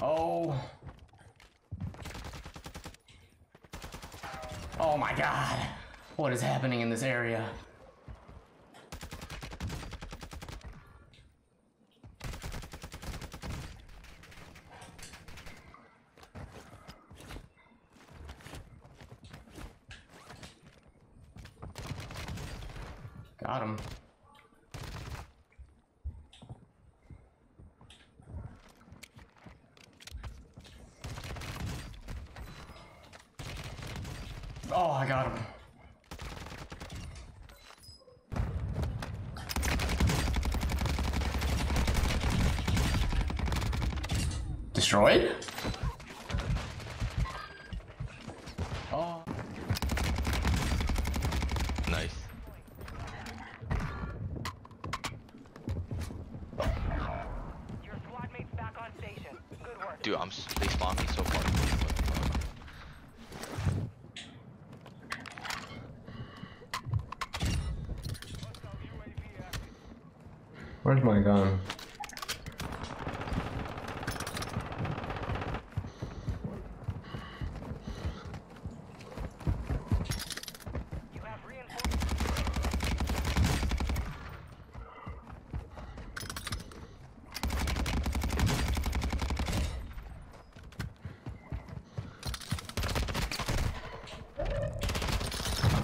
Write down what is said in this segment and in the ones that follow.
no. Oh my god. What is happening in this area? Got him. Oh, I got him. Destroyed? Where's my gun?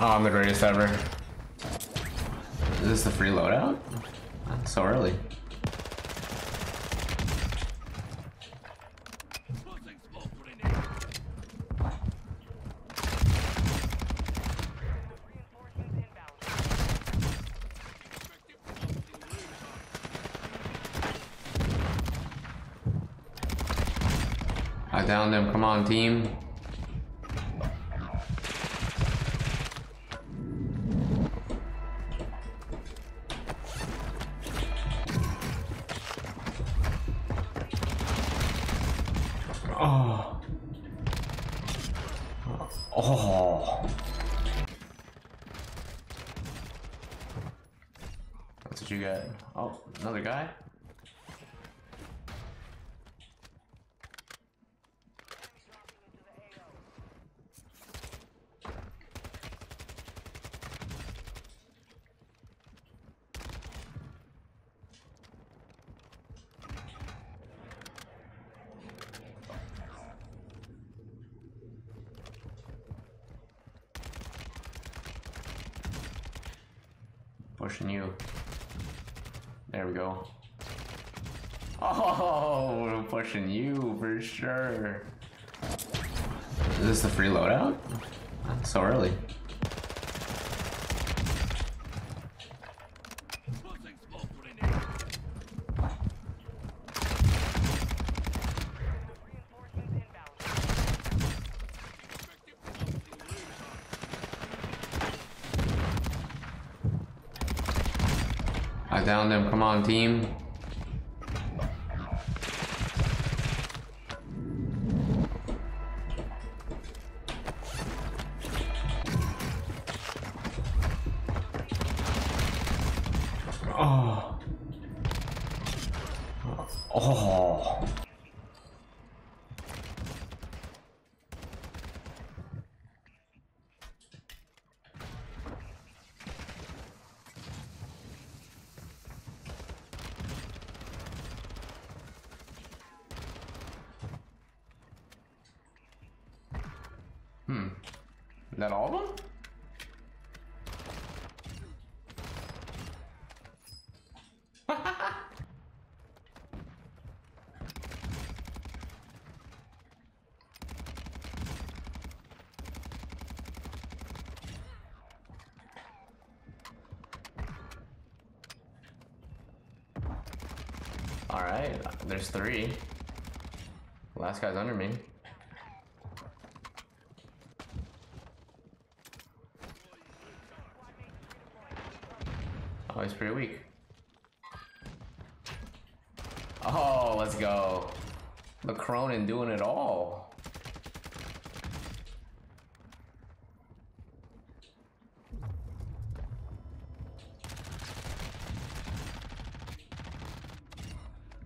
Oh, I'm the greatest ever. Is this the free loadout? So early. I downed him. Come on, team. Oh. That's what you got. Oh, another guy? Pushing you. There we go. Oh, pushing you for sure. Is this the free loadout? So early. I downed him. Come on, team. Hmm. Is that all of them? All right, there's three. Last guy's under me. Oh, he's pretty weak. Oh, let's go. The Kronen doing it all.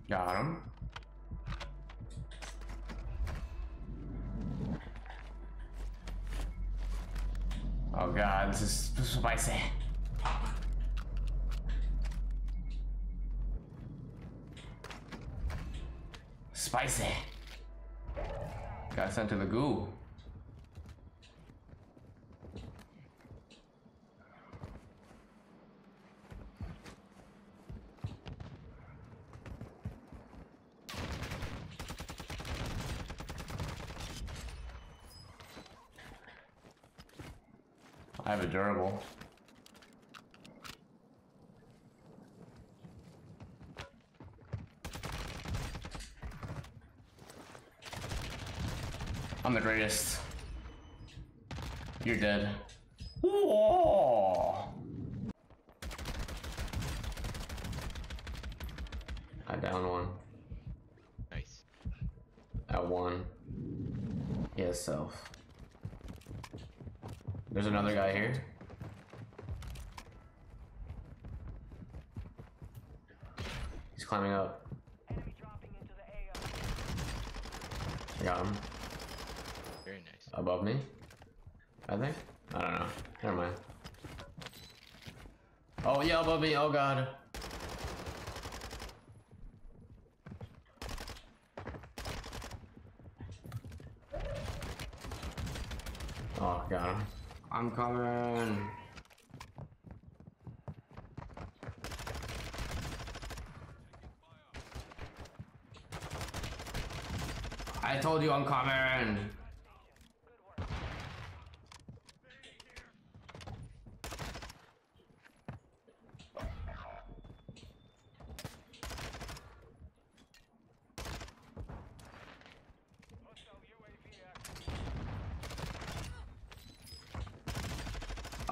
Got him. Oh god, this is, this is what I say. Spicy. Got sent to the goo. I have a durable. I'm the greatest. You're dead. Whoa! I down one. Nice. At one. He has self. There's another guy here. He's climbing up. Enemy dropping into the AO. I got him. Above me? I think? I don't know. Never mind. Oh, yeah, above me. Oh, God. Oh, him. I'm coming. I told you I'm coming.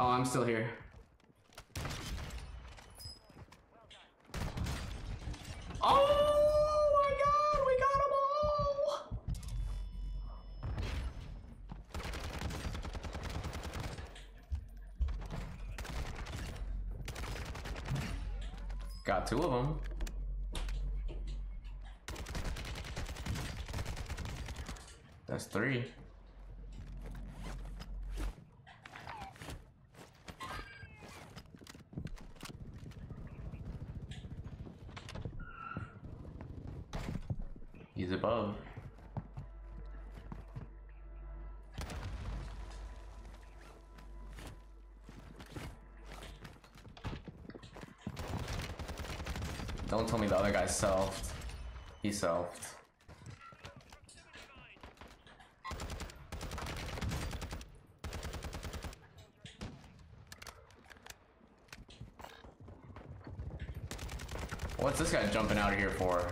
Oh, I'm still here. Oh my god, we got them all! Got two of them. That's three. He's above. Don't tell me the other guy selfed. He selfed. What's this guy jumping out of here for?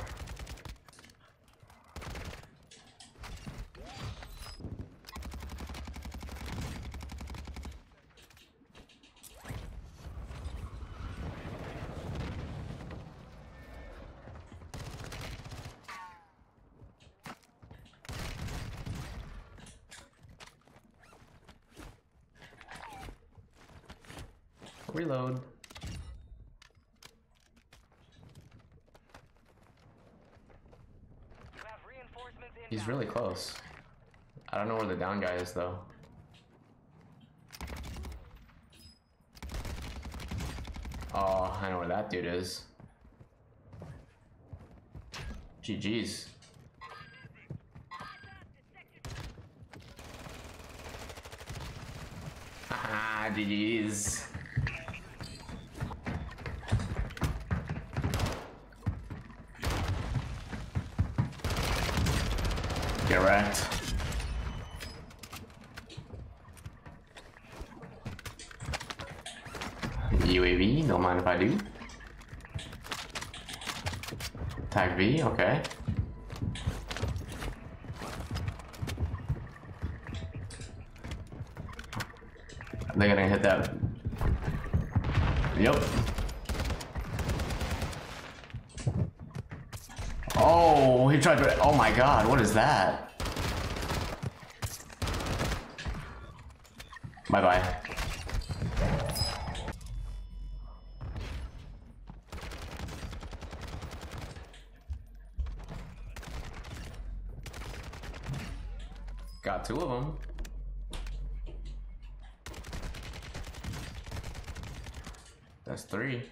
Reload. He's really close. I don't know where the down guy is though. Oh, I know where that dude is. GG's. GG's. Get wrecked. UAV, don't mind if I do. TAQ-V, okay. They're gonna hit that. Yep. Oh, he tried to. Oh my god, what is that? Bye bye. Got two of them. That's three.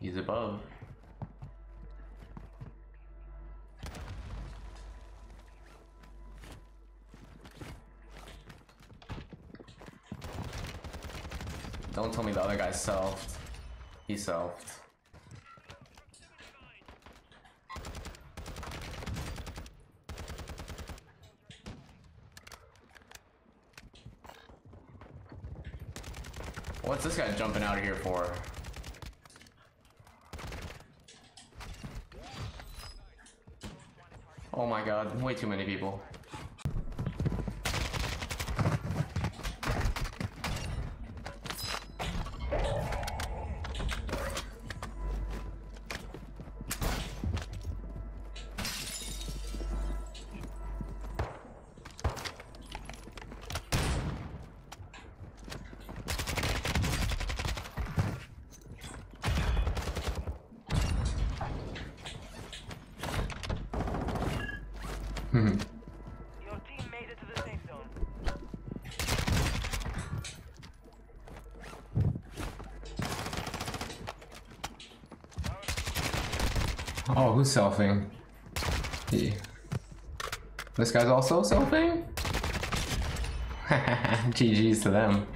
He's above. Don't tell me the other guy selfed. He selfed. What's this guy jumping out of here for? Oh my god, way too many people. Oh, who's selfing? He. This guy's also selfing? GG's to them.